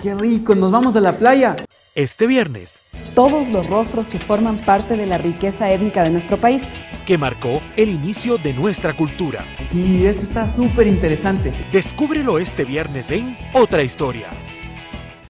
qué rico! ¡Nos vamos de la playa! Este viernes. Todos los rostros que forman parte de la riqueza étnica de nuestro país. Que marcó el inicio de nuestra cultura. Sí, esto está súper interesante. Descúbrelo este viernes en Otra Historia.